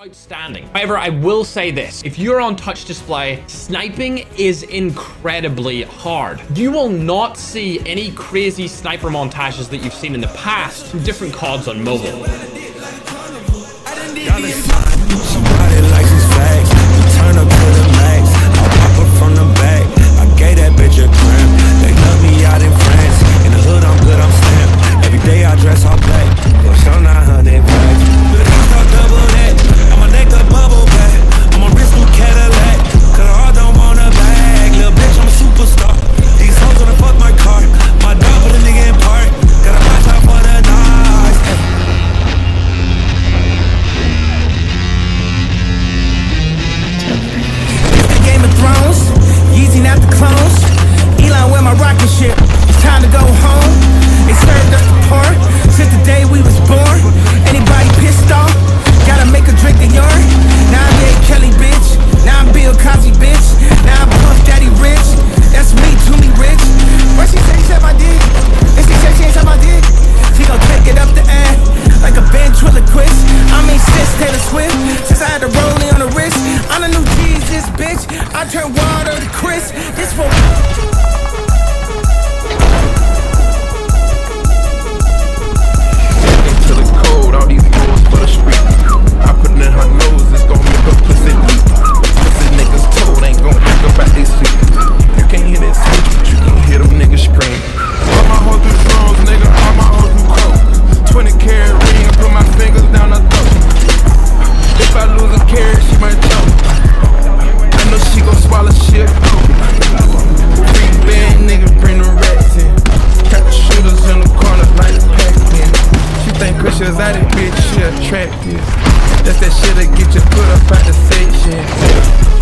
outstanding. However, I will say this. If you're on touch display, sniping is incredibly hard. You will not see any crazy sniper montages that you've seen in the past from different CODs on mobile. I turn water to crisp. niggas out of bitch, she attractive. That's that shit that get you put up at the station.